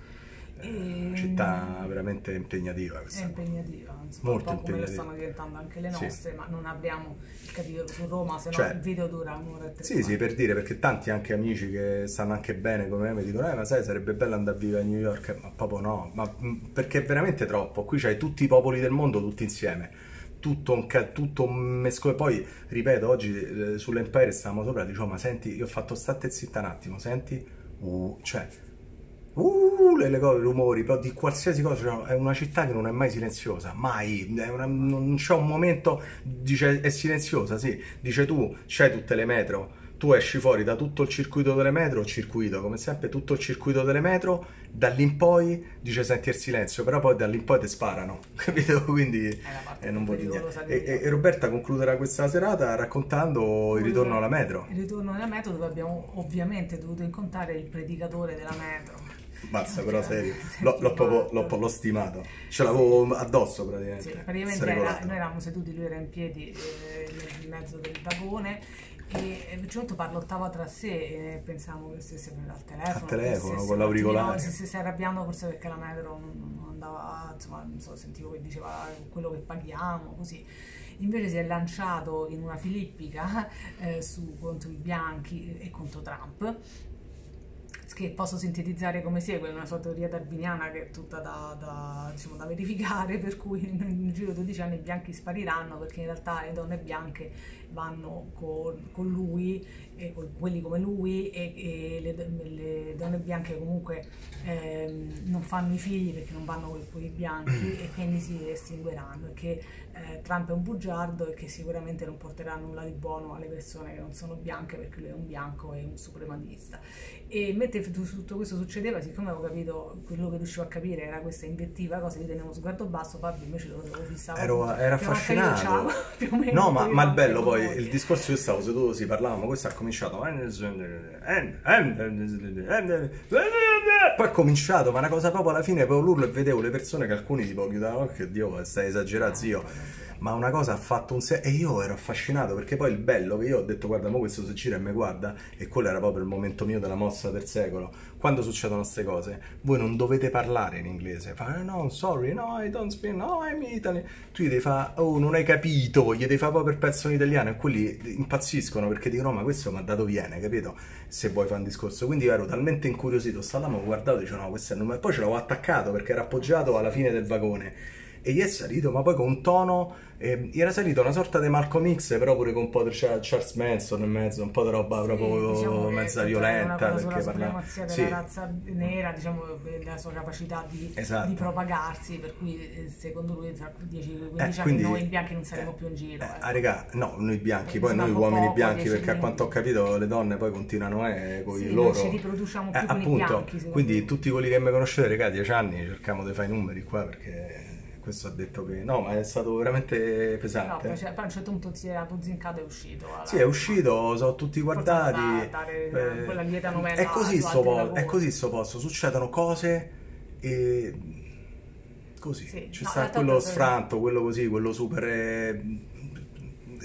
e... città veramente impegnativa questa. È impegnativa, insomma, molto po' come stanno diventando anche le nostre, sì. ma non abbiamo il capitolo su Roma, se cioè, no il video dura un'ora e tre Sì, sì, per dire, perché tanti anche amici che stanno anche bene come me mi dicono, eh ma sai sarebbe bello andare a vivere a New York, ma proprio no, ma perché è veramente troppo, qui c'hai tutti i popoli del mondo tutti insieme. Tutto un, tutto un mescolo. Poi, ripeto, oggi eh, sull'Empire stavamo sopra, dicevo, ma senti, io ho fatto state zitta un attimo, senti, uh, cioè, uh, le, le cose, rumori, però di qualsiasi cosa, cioè, è una città che non è mai silenziosa, mai, una, non c'è un momento, dice è silenziosa, sì, dice tu, c'è tutte le metro, tu esci fuori da tutto il circuito delle metro, circuito come sempre, tutto il circuito delle metro, da lì in poi dice senti il silenzio, però poi da lì in poi ti sparano, capito? Quindi eh, non vuol dire niente. E, e, Roberta concluderà questa serata raccontando il ritorno alla metro. Il ritorno alla metro dove abbiamo ovviamente dovuto incontrare il predicatore della metro Mazza, però serio, l'ho, l'ho proprio l'ho, l'ho stimato. Ce l'avevo addosso praticamente. Sì, praticamente era, noi eravamo seduti, lui era in piedi eh, nel mezzo del vagone e a un certo parlottava tra sé e pensavamo che stesse al telefono. Al telefono, con l'auricolare. Si stesse arrabbiando forse perché la metro non andava, insomma, non so, sentivo che diceva quello che paghiamo, così. Invece si è lanciato in una filippica eh, su, contro i bianchi e contro Trump che posso sintetizzare come segue, una sua teoria darwiniana che è tutta da, da, diciamo, da verificare, per cui nel giro di 12 anni i bianchi spariranno perché in realtà le donne bianche vanno con, con lui, e con quelli come lui e, e le, le, donne bianche comunque ehm, non fanno i figli perché non vanno con, con i bianchi e quindi si estingueranno e che eh, Trump è un bugiardo e che sicuramente non porterà nulla di buono alle persone che non sono bianche perché lui è un bianco e un suprematista e mentre tutto questo succedeva, siccome avevo capito quello che riuscivo a capire era questa invettiva cosa, io tenevo sguardo basso, Fabio invece lo, lo fissavo. Ero, era affascinato. no, ma, ma il bello poi, il discorso io stavo seduto, si parlavamo, questo ha cominciato. Poi ha cominciato, ma una cosa proprio alla fine, poi l'urlo e vedevo le persone che alcuni tipo chiudevano occhio, Dio, stai esagerando, zio ma una cosa ha fatto un sé e io ero affascinato perché poi il bello che io ho detto guarda mo questo si gira e mi guarda e quello era proprio il momento mio della mossa per secolo quando succedono queste cose. Voi non dovete parlare in inglese. Fa no sorry no I don't speak no I'm Italy tu gli devi fare oh non hai capito gli devi fare proprio per pezzo in italiano e quelli impazziscono perché dicono ma questo mi ha dato viene capito? Se vuoi fare un discorso. Quindi ero talmente incuriosito stavamo guardato e dicevo no questo è il numero poi ce l'avevo attaccato perché era appoggiato alla fine del vagone e gli è salito, ma poi con un tono, eh, era salito una sorta di Malcolm X, però pure con un po' di Charles Manson in mezzo, un po' di roba sì, proprio diciamo mezza violenta. Perché parla... della sì. razza nera, diciamo, la sua capacità di, esatto. di propagarsi, per cui eh, secondo lui tra 10-15 eh, anni quindi, noi bianchi non saremo eh, più in giro. Eh, ah, regà, no, noi bianchi, poi noi uomini poco, bianchi, perché a quanto ho capito le donne poi continuano eh, con sì, i loro... ci riproduciamo più appunto, bianchi, quindi tutti quelli che mi conoscete, regà, 10 anni cerchiamo di fare i numeri qua perché questo ha detto che no, ma è stato veramente pesante. No, poi, a un certo punto si era zincato e è uscito. Alla... Sì, è uscito, sono tutti guardati. Eh, quella lieta novella. È così, sto po- è così sto posto, succedono cose e così. Sì. Ci no, sta quello sfranto, quello così, quello super eh,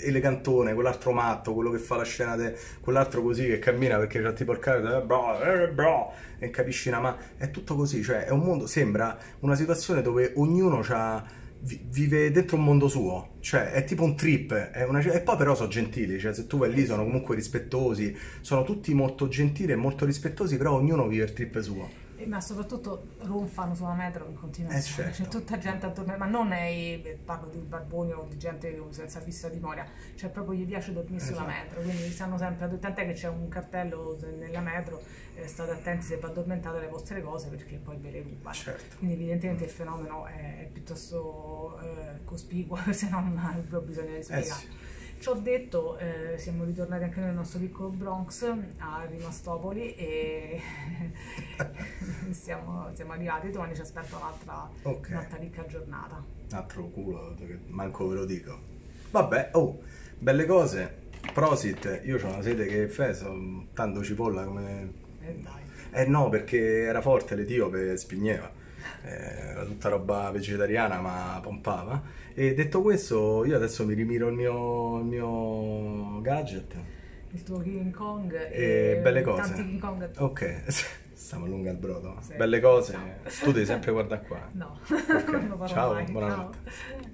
elegantone, quell'altro matto, quello che fa la scena, de... quell'altro così che cammina perché c'ha tipo il carico, eh, bro, bro, e capisci una ma è tutto così, cioè è un mondo, sembra una situazione dove ognuno vive dentro un mondo suo, cioè è tipo un trip, una... e poi però sono gentili, cioè se tu vai lì sono comunque rispettosi, sono tutti molto gentili e molto rispettosi, però ognuno vive il trip suo ma soprattutto ronfano sulla metro in continuazione, eh certo. c'è tutta gente attorno, ma non è, parlo di barboni o di gente senza fissa dimora, cioè proprio gli piace dormire esatto. sulla metro, quindi stanno sempre, tant'è che c'è un cartello nella metro, eh, state attenti se vi addormentate le vostre cose perché poi ve le rubano. Certo. Quindi evidentemente il fenomeno è, è piuttosto eh, cospicuo, se non ha bisogno di spiegare. Eh sì. Ciò detto, eh, siamo ritornati anche nel nostro piccolo Bronx a Rimastopoli e siamo, siamo, arrivati. Domani ci aspetta un'altra, okay. un'altra ricca giornata. Un altro culo, manco ve lo dico. Vabbè, oh, belle cose. Prosit, io ho una sede che feso, tanto cipolla come... Eh dai. Eh no, perché era forte l'etiope, spigneva eh, era tutta roba vegetariana ma pompava. E detto questo, io adesso mi rimiro il mio, il mio gadget. Il tuo King Kong e, e belle cose. Tanti King Kong. Ok, stiamo lunga al brodo. Sì. Belle cose. Ciao. Tu devi sempre guardare qua. No. Okay. Ciao, buonanotte. Ciao.